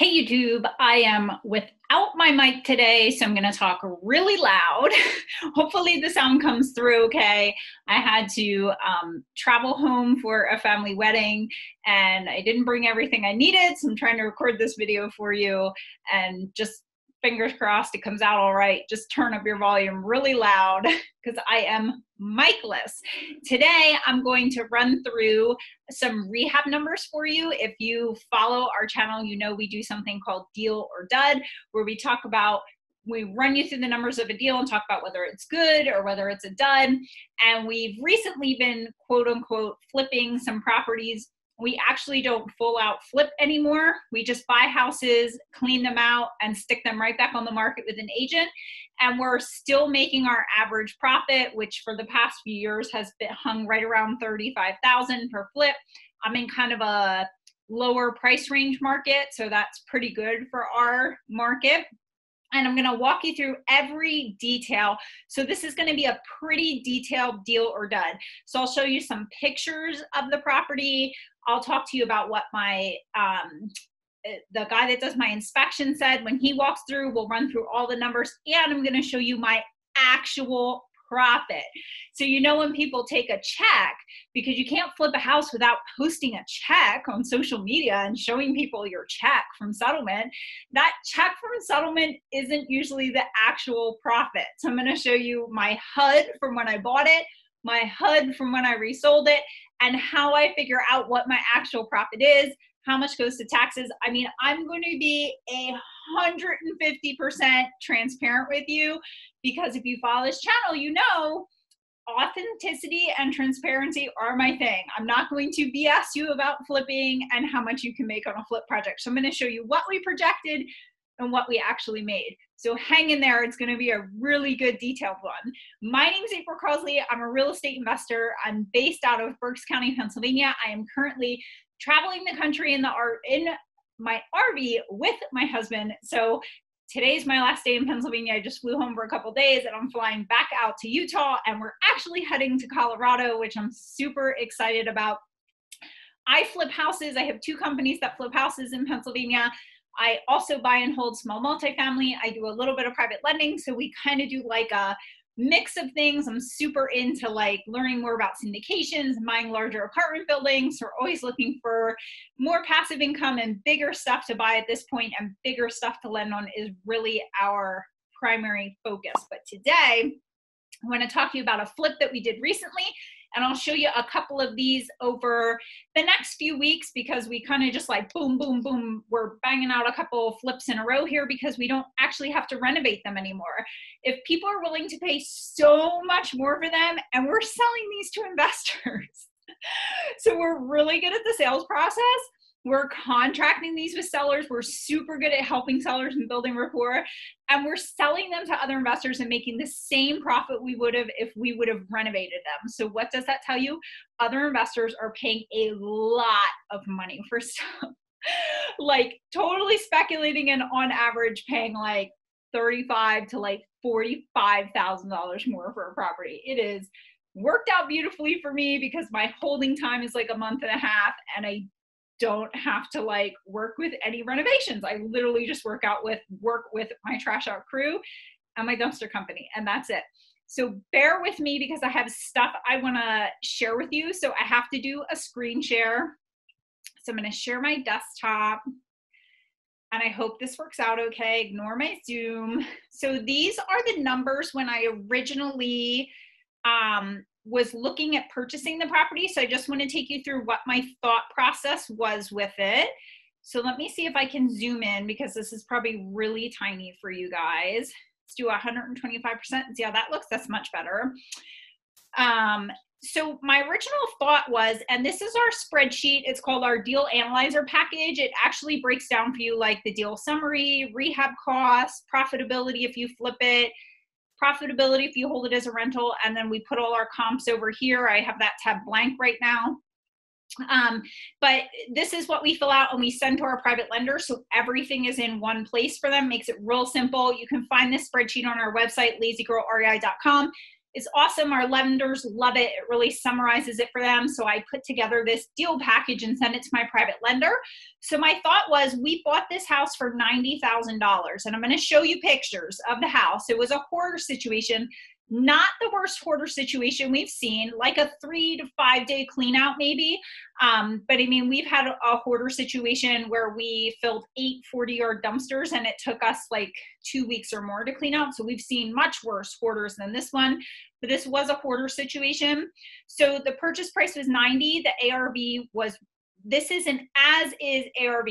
Hey YouTube, I am without my mic today, so I'm going to talk really loud. Hopefully, the sound comes through okay. I had to um, travel home for a family wedding and I didn't bring everything I needed, so I'm trying to record this video for you and just fingers crossed it comes out all right. Just turn up your volume really loud because I am micless. Today, I'm going to run through some rehab numbers for you. If you follow our channel, you know we do something called Deal or Dud, where we talk about we run you through the numbers of a deal and talk about whether it's good or whether it's a dud. And we've recently been quote unquote flipping some properties we actually don't full out flip anymore. We just buy houses, clean them out, and stick them right back on the market with an agent. And we're still making our average profit, which for the past few years has been hung right around 35,000 per flip. I'm in kind of a lower price range market, so that's pretty good for our market and I'm going to walk you through every detail. So this is going to be a pretty detailed deal or dud. So I'll show you some pictures of the property. I'll talk to you about what my um, eh, the guy that does my inspection said when he walks through. We'll run through all the numbers, and I'm going to show you my actual profit. So you know when people take a check because you can't flip a house without posting a check on social media and showing people your check from settlement. That check from settlement isn't usually the actual profit. So I'm going to show you my HUD from when I bought it, my HUD from when I resold it, and how I figure out what my actual profit is, how much goes to taxes. I mean, I'm going to be a 150% transparent with you because if you follow this channel, you know authenticity and transparency are my thing. I'm not going to BS you about flipping and how much you can make on a flip project. So I'm going to show you what we projected and what we actually made. So hang in there. It's going to be a really good detailed one. My name is April Crossley. I'm a real estate investor. I'm based out of Berks County, Pennsylvania. I am currently traveling the country in the in my RV with my husband. So today's my last day in Pennsylvania. I just flew home for a couple days and I'm flying back out to Utah and we're actually heading to Colorado, which I'm super excited about. I flip houses. I have two companies that flip houses in Pennsylvania. I also buy and hold small multifamily. I do a little bit of private lending. So we kind of do like a mix of things. I'm super into like learning more about syndications, buying larger apartment buildings. We're always looking for more passive income and bigger stuff to buy at this point, and bigger stuff to lend on is really our primary focus. But today, I want to talk to you about a flip that we did recently and I'll show you a couple of these over the next few weeks because we kind of just like boom, boom, boom. We're banging out a couple flips in a row here because we don't actually have to renovate them anymore. If people are willing to pay so much more for them and we're selling these to investors. so we're really good at the sales process we're contracting these with sellers. We're super good at helping sellers and building rapport. And we're selling them to other investors and making the same profit we would have if we would have renovated them. So, what does that tell you? Other investors are paying a lot of money for stuff. like, totally speculating and on average paying like 35 to like $45,000 more for a property. It is worked out beautifully for me because my holding time is like a month and a half and I don't have to like work with any renovations. I literally just work out with work with my trash out crew and my dumpster company and that's it. So bear with me because I have stuff I want to share with you. So I have to do a screen share. So I'm going to share my desktop and I hope this works out okay. Ignore my Zoom. So these are the numbers when I originally um, was looking at purchasing the property. So I just want to take you through what my thought process was with it. So let me see if I can zoom in because this is probably really tiny for you guys. Let's do 125% and see how that looks. That's much better. Um, so my original thought was, and this is our spreadsheet, it's called our deal analyzer package. It actually breaks down for you like the deal summary, rehab costs, profitability if you flip it, profitability if you hold it as a rental, and then we put all our comps over here. I have that tab blank right now. Um, but this is what we fill out and we send to our private lender. So everything is in one place for them, makes it real simple. You can find this spreadsheet on our website, lazygirlrei.com. It's awesome. Our lenders love it. It really summarizes it for them. So I put together this deal package and sent it to my private lender. So my thought was we bought this house for $90,000 and I'm going to show you pictures of the house. It was a horror situation not the worst hoarder situation we've seen, like a three to five day clean out, maybe. Um, but I mean, we've had a, a hoarder situation where we filled eight 40 yard dumpsters and it took us like two weeks or more to clean out. So we've seen much worse hoarders than this one. But this was a hoarder situation. So the purchase price was 90. The ARV was, this is an as is ARV.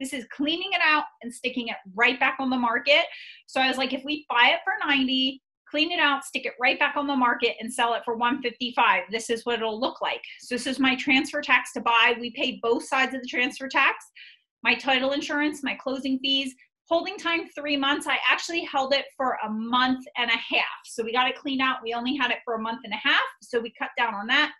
This is cleaning it out and sticking it right back on the market. So I was like, if we buy it for 90, clean it out, stick it right back on the market and sell it for 155. This is what it'll look like. So this is my transfer tax to buy. We pay both sides of the transfer tax, my title insurance, my closing fees, holding time three months. I actually held it for a month and a half. So we got it cleaned out. We only had it for a month and a half. So we cut down on that.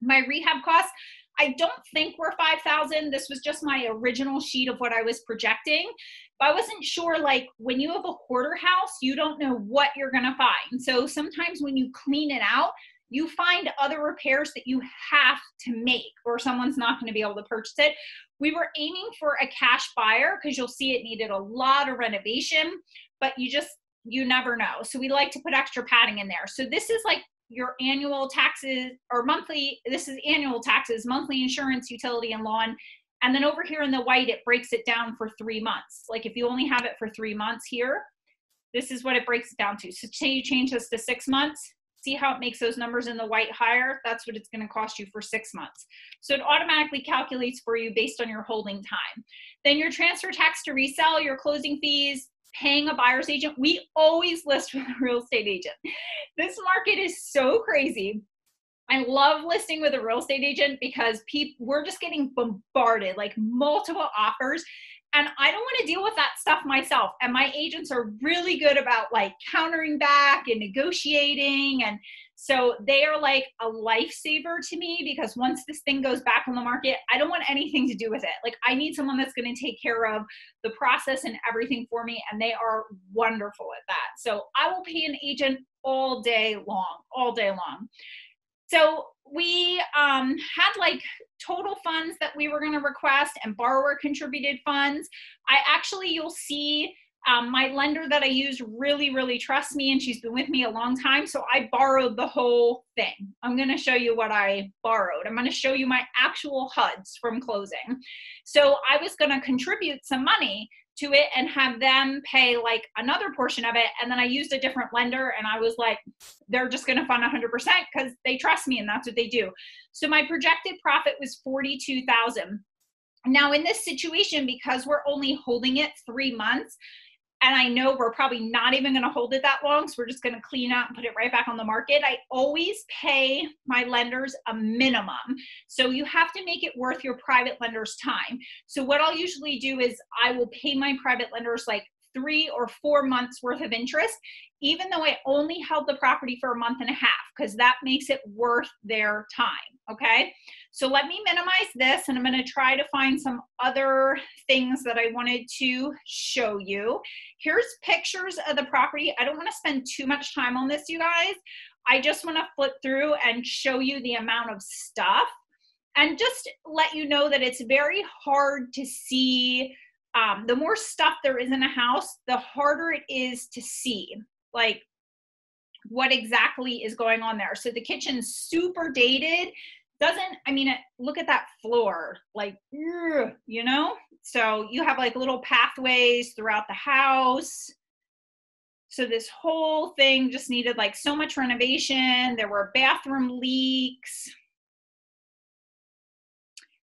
My rehab costs, I don't think we're 5,000. This was just my original sheet of what I was projecting. But I wasn't sure, like, when you have a hoarder house, you don't know what you're going to find. So sometimes when you clean it out, you find other repairs that you have to make or someone's not going to be able to purchase it. We were aiming for a cash buyer because you'll see it needed a lot of renovation, but you just, you never know. So we like to put extra padding in there. So this is like your annual taxes or monthly, this is annual taxes, monthly insurance, utility, and lawn. And then over here in the white, it breaks it down for three months. Like if you only have it for three months here, this is what it breaks it down to. So say you change this to six months, see how it makes those numbers in the white higher? That's what it's gonna cost you for six months. So it automatically calculates for you based on your holding time. Then your transfer tax to resell, your closing fees, paying a buyer's agent. We always list with a real estate agent. This market is so crazy. I love listing with a real estate agent because people we're just getting bombarded like multiple offers and I don't want to deal with that stuff myself. And my agents are really good about like countering back and negotiating and so they are like a lifesaver to me because once this thing goes back on the market, I don't want anything to do with it. Like I need someone that's going to take care of the process and everything for me and they are wonderful at that. So I will pay an agent all day long, all day long. So we um, had like total funds that we were going to request and borrower contributed funds. I actually, you'll see um, my lender that I use really, really trusts me and she's been with me a long time. So I borrowed the whole thing. I'm going to show you what I borrowed. I'm going to show you my actual HUDs from closing. So I was going to contribute some money to it and have them pay like another portion of it. And then I used a different lender and I was like, they're just going to fund 100% because they trust me and that's what they do. So my projected profit was 42,000. Now in this situation, because we're only holding it three months, and I know we're probably not even going to hold it that long, so we're just going to clean out and put it right back on the market. I always pay my lenders a minimum. So you have to make it worth your private lender's time. So what I'll usually do is I will pay my private lenders like three or four months worth of interest, even though I only held the property for a month and a half, because that makes it worth their time. Okay. So let me minimize this and I'm going to try to find some other things that I wanted to show you. Here's pictures of the property. I don't want to spend too much time on this, you guys. I just want to flip through and show you the amount of stuff and just let you know that it's very hard to see um, the more stuff there is in a house, the harder it is to see like what exactly is going on there. So the kitchen's super dated. Doesn't, I mean, look at that floor, like, you know? So you have like little pathways throughout the house. So this whole thing just needed like so much renovation. There were bathroom leaks.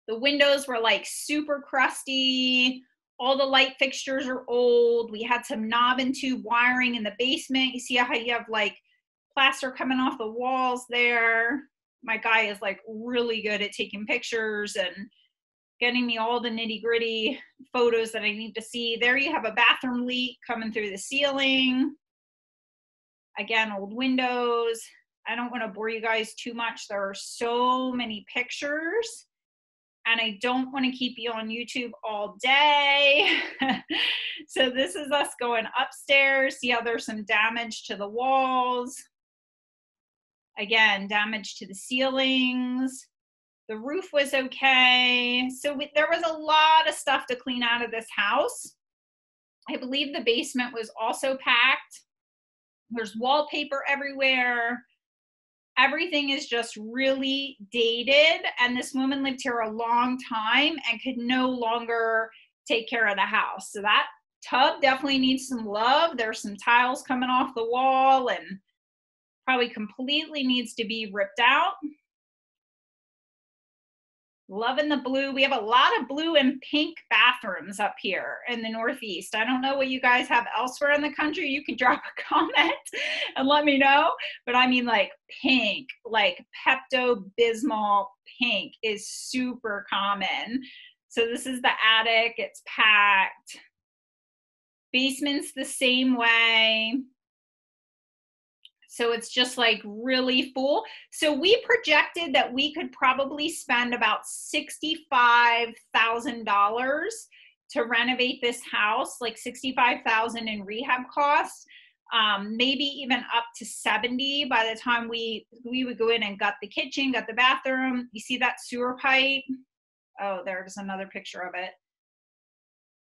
The windows were like super crusty all the light fixtures are old. We had some knob and tube wiring in the basement. You see how you have like plaster coming off the walls there. My guy is like really good at taking pictures and getting me all the nitty gritty photos that I need to see. There you have a bathroom leak coming through the ceiling. Again, old windows. I don't want to bore you guys too much. There are so many pictures and I don't want to keep you on YouTube all day. so this is us going upstairs. See how there's some damage to the walls. again, damage to the ceilings. The roof was okay. So we, there was a lot of stuff to clean out of this house. I believe the basement was also packed. There's wallpaper everywhere. Everything is just really dated. And this woman lived here a long time and could no longer take care of the house. So that tub definitely needs some love. There's some tiles coming off the wall and probably completely needs to be ripped out. Loving the blue. We have a lot of blue and pink bathrooms up here in the Northeast. I don't know what you guys have elsewhere in the country. You can drop a comment and let me know. But I mean, like pink, like Pepto Bismol pink is super common. So this is the attic, it's packed. Basement's the same way. So it's just like really full. So we projected that we could probably spend about $65,000 to renovate this house, like 65,000 in rehab costs. Um, maybe even up to 70 by the time we we would go in and gut the kitchen, gut the bathroom. You see that sewer pipe? Oh, there's another picture of it.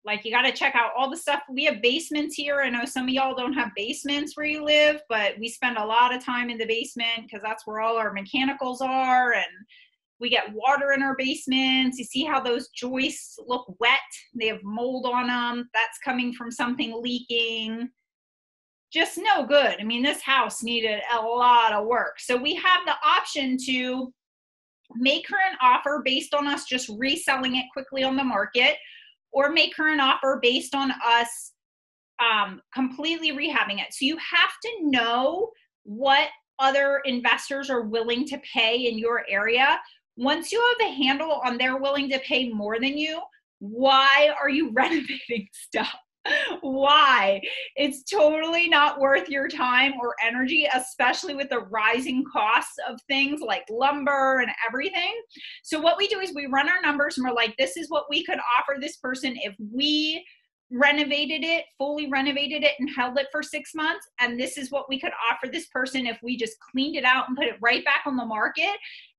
Like you got to check out all the stuff. We have basements here. I know some of y'all don't have basements where you live, but we spend a lot of time in the basement because that's where all our mechanicals are and we get water in our basements. You see how those joists look wet? They have mold on them. That's coming from something leaking. Just no good. I mean, this house needed a lot of work. So we have the option to make her an offer based on us just reselling it quickly on the market or make her an offer based on us um, completely rehabbing it. So you have to know what other investors are willing to pay in your area. Once you have a handle on they're willing to pay more than you, why are you renovating stuff? Why? It's totally not worth your time or energy, especially with the rising costs of things like lumber and everything. So, what we do is we run our numbers and we're like, this is what we could offer this person if we renovated it, fully renovated it, and held it for six months. And this is what we could offer this person if we just cleaned it out and put it right back on the market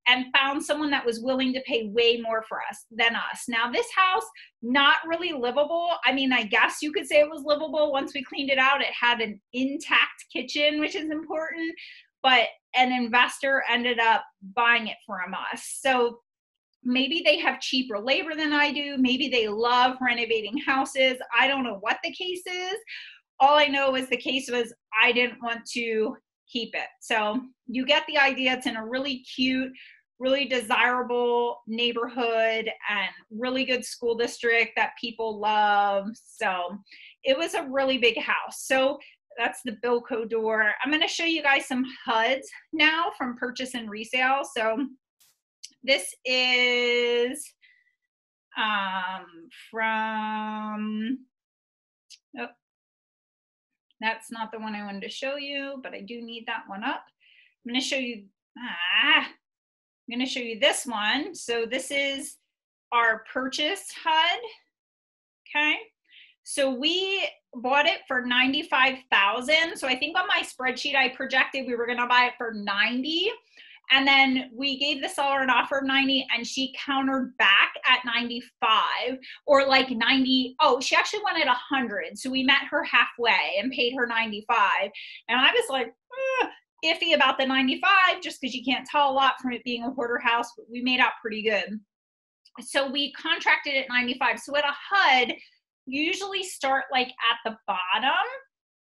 and found someone that was willing to pay way more for us than us. Now, this house, not really livable. I mean, I guess you could say it was livable once we cleaned it out. It had an intact kitchen, which is important, but an investor ended up buying it from us. So maybe they have cheaper labor than I do. Maybe they love renovating houses. I don't know what the case is. All I know is the case was I didn't want to keep it. So you get the idea. It's in a really cute, really desirable neighborhood and really good school district that people love. So it was a really big house. So that's the Bilco door. I'm going to show you guys some HUDs now from purchase and resale. So this is um, from, oh, that's not the one I wanted to show you, but I do need that one up. I'm going to show you, ah, I'm going to show you this one. So this is our purchase HUD. Okay. So we bought it for 95,000. So I think on my spreadsheet I projected we were going to buy it for 90. And then we gave the seller an offer of 90 and she countered back at 95 or like 90. Oh, she actually wanted 100. So we met her halfway and paid her 95. And I was like, eh, iffy about the 95 just because you can't tell a lot from it being a hoarder house, but we made out pretty good. So we contracted at 95. So at a HUD, you usually start like at the bottom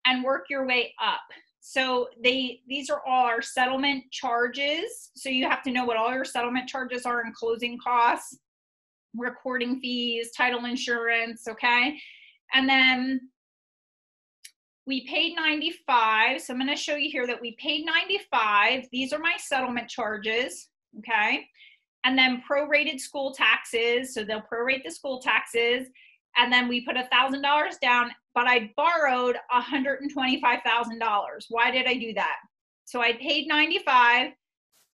and work your way up. So they these are all our settlement charges. So you have to know what all your settlement charges are and closing costs, recording fees, title insurance, okay? And then we paid 95 so i'm going to show you here that we paid 95 these are my settlement charges okay? And then prorated school taxes so they'll prorate the school taxes. And then we put a thousand dollars down but i borrowed $125000 why did i do that? So i paid 95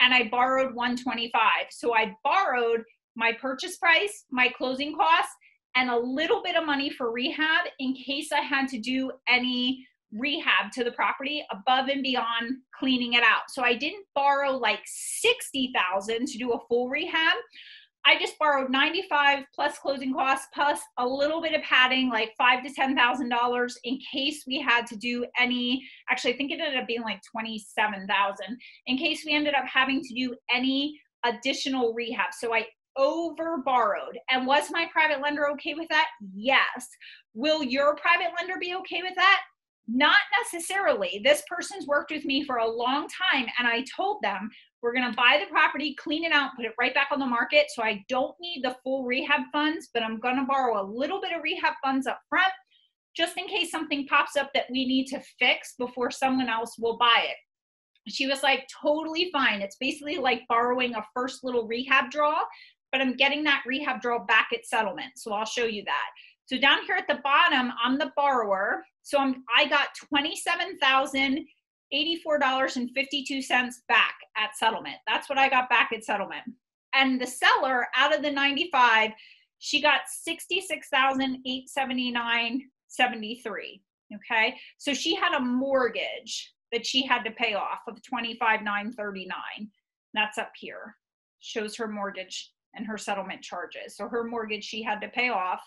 and i borrowed 125 so i borrowed my purchase price my closing costs and a little bit of money for rehab in case I had to do any rehab to the property above and beyond cleaning it out. So I didn't borrow like 60,000 to do a full rehab. I just borrowed 95 plus closing costs plus a little bit of padding, like five to ten thousand dollars in case we had to do any. Actually, I think it ended up being like 27,000 in case we ended up having to do any additional rehab. So I over borrowed. And was my private lender okay with that? Yes. Will your private lender be okay with that? Not necessarily. This person's worked with me for a long time, and I told them we're going to buy the property, clean it out, put it right back on the market. So I don't need the full rehab funds, but I'm going to borrow a little bit of rehab funds up front just in case something pops up that we need to fix before someone else will buy it. She was like, totally fine. It's basically like borrowing a first little rehab draw, but I'm getting that rehab draw back at settlement. So I'll show you that. So down here at the bottom, I'm the borrower. So I'm, I got $27,084.52 back at settlement. That's what I got back at settlement. And the seller out of the 95, she got 66,879.73. Okay. So she had a mortgage that she had to pay off of 25,939. That's up here. Shows her mortgage and her settlement charges. So her mortgage she had to pay off.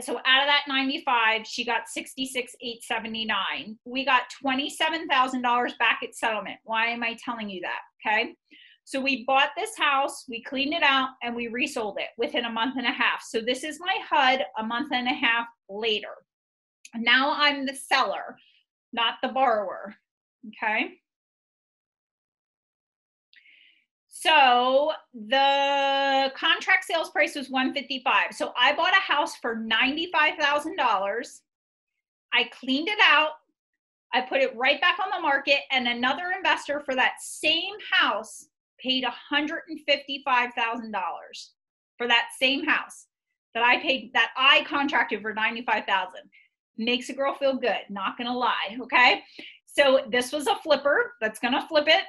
So out of that 95, she got 66,879. We got $27,000 back at settlement. Why am I telling you that? Okay. So we bought this house, we cleaned it out, and we resold it within a month and a half. So this is my HUD a month and a half later. Now I'm the seller, not the borrower. Okay. So the contract sales price was 155. So I bought a house for $95,000. I cleaned it out. I put it right back on the market and another investor for that same house paid $155,000 for that same house that I paid that I contracted for 95,000. Makes a girl feel good, not going to lie, okay? So this was a flipper that's going to flip it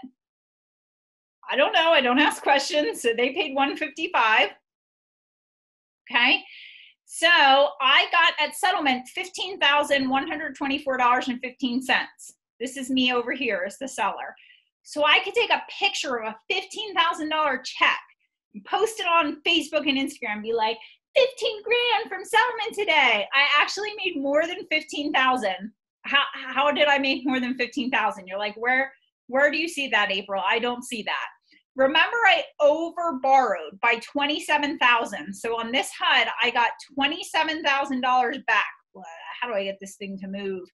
I don't know. I don't ask questions. So they paid 155. Okay. So I got at settlement $15,124.15. This is me over here as the seller. So I could take a picture of a $15,000 check and post it on Facebook and Instagram and be like, 15 grand from settlement today. I actually made more than 15,000. How, how did I make more than 15,000? You're like, where, where do you see that, April? I don't see that. Remember, I over borrowed by 27,000. So on this HUD, I got $27,000 back. How do I get this thing to move?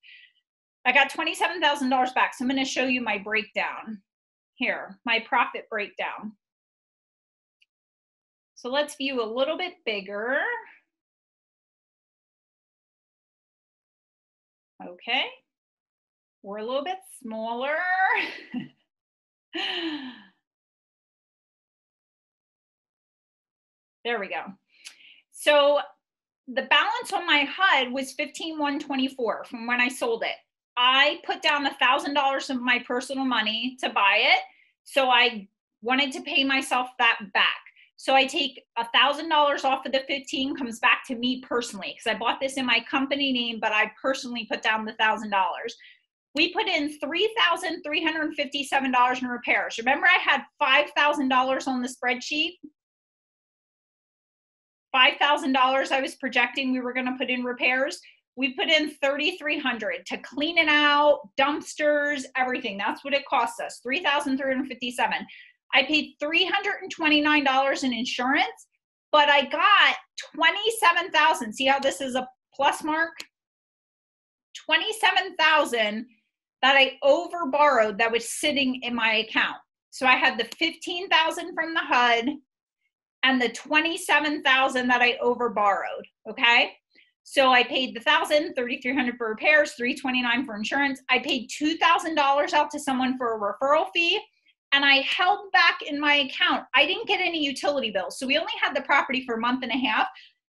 I got $27,000 back. So I'm going to show you my breakdown here, my profit breakdown. So let's view a little bit bigger. Okay. We're a little bit smaller. There we go. So the balance on my HUD was 15124 from when I sold it. I put down a thousand dollars of my personal money to buy it. So I wanted to pay myself that back. So I take a thousand dollars off of the 15 comes back to me personally because I bought this in my company name, but I personally put down the thousand dollars. We put in $3,357 in repairs. Remember I had $5,000 on the spreadsheet? $5,000 I was projecting we were going to put in repairs. We put in 3,300 to clean it out, dumpsters, everything. That's what it cost us, 3,357. I paid $329 in insurance, but I got 27,000. See how this is a plus mark? 27,000 that I over borrowed that was sitting in my account. So I had the 15,000 from the HUD, and the 27,000 that I overborrowed, okay? So I paid the thousand, 3,300 for repairs, 329 for insurance. I paid $2,000 out to someone for a referral fee and I held back in my account. I didn't get any utility bills. So we only had the property for a month and a half.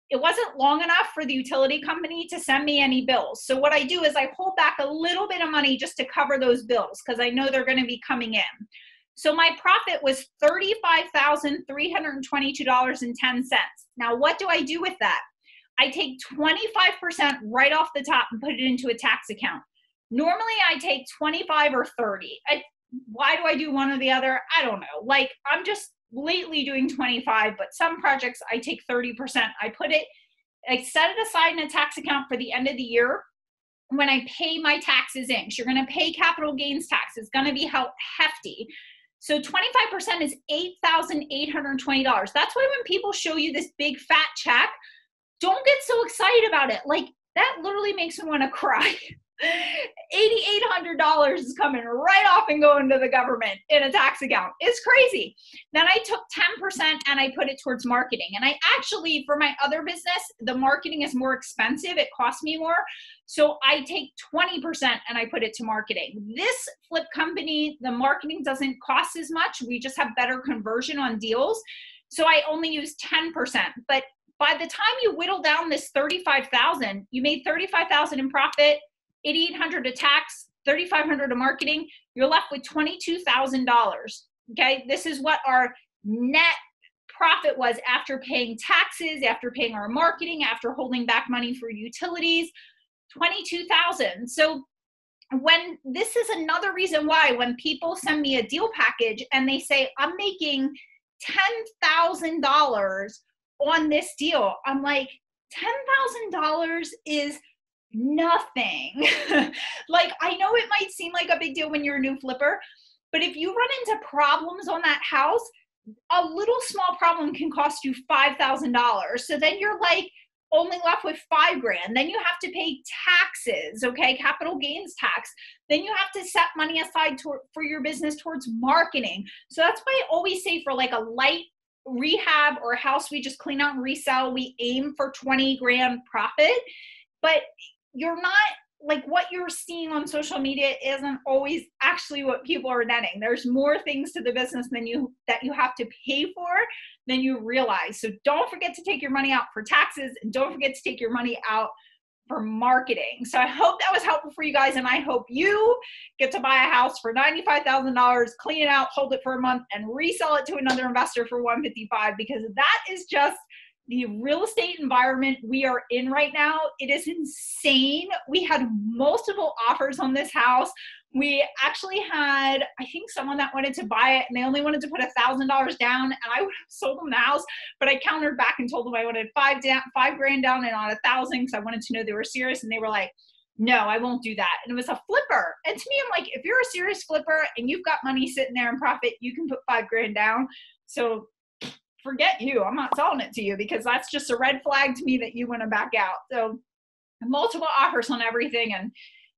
It wasn't long enough for the utility company to send me any bills. So what I do is I hold back a little bit of money just to cover those bills because I know they're going to be coming in. So my profit was $35,322.10. Now, what do I do with that? I take 25% right off the top and put it into a tax account. Normally I take 25 or 30. I, why do I do one or the other? I don't know. Like I'm just lately doing 25, but some projects I take 30%. I put it, I set it aside in a tax account for the end of the year when I pay my taxes in. You're going to pay capital gains tax. It's going to be hefty. So 25% is $8,820. That's why when people show you this big fat check, don't get so excited about it. Like that literally makes me want to cry. $8,800 is coming right off and going to the government in a tax account. It's crazy. Then I took 10% and I put it towards marketing. And I actually, for my other business, the marketing is more expensive. It costs me more. So I take 20% and I put it to marketing. This flip company, the marketing doesn't cost as much. We just have better conversion on deals. So I only use 10%. But by the time you whittle down this 35,000, you made 35,000 in profit 8800 to tax, 3500 to marketing, you're left with $22,000. Okay, this is what our net profit was after paying taxes, after paying our marketing, after holding back money for utilities, 22,000. So when this is another reason why when people send me a deal package and they say I'm making $10,000 on this deal, I'm like $10,000 is nothing. like, I know it might seem like a big deal when you're a new flipper, but if you run into problems on that house, a little small problem can cost you $5,000. So then you're like, only left with five grand. Then you have to pay taxes, okay, capital gains tax. Then you have to set money aside to, for your business towards marketing. So that's why I always say for like a light rehab or a house we just clean out and resell, we aim for 20 grand profit. But you're not like what you're seeing on social media isn't always actually what people are netting. There's more things to the business than you that you have to pay for than you realize. So don't forget to take your money out for taxes and don't forget to take your money out for marketing. So i hope that was helpful for you guys and i hope you get to buy a house for $95000 clean it out hold it for a month and resell it to another investor for 155 because that is just the real estate environment we are in right now, it is insane. We had multiple offers on this house. We actually had, I think, someone that wanted to buy it and they only wanted to put a thousand dollars down, and I would have sold them the house, but I countered back and told them I wanted five down, five grand down and not a thousand because I wanted to know they were serious, and they were like, no, I won't do that. And it was a flipper. And to me, I'm like, if you're a serious flipper and you've got money sitting there in profit, you can put five grand down. So forget you. I'm not selling it to you because that's just a red flag to me that you want to back out. So multiple offers on everything and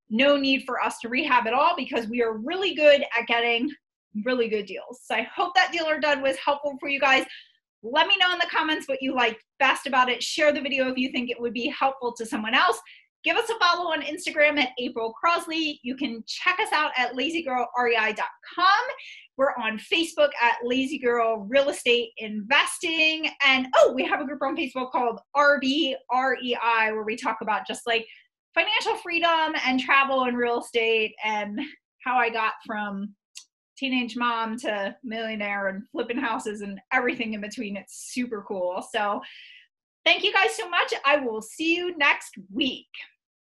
no need for us to rehab at all because we are really good at getting really good deals. So I hope that deal or dud was helpful for you guys. Let me know in the comments what you like best about it. Share the video if you think it would be helpful to someone else. Give us a follow on Instagram at April Crossley. You can check us out at lazygirlrei.com. We're on Facebook at Lazy Girl Real Estate Investing. And oh, we have a group on Facebook called RBREI where we talk about just like financial freedom and travel and real estate and how I got from teenage mom to millionaire and flipping houses and everything in between. It's super cool. So, thank you guys so much. I will see you next week.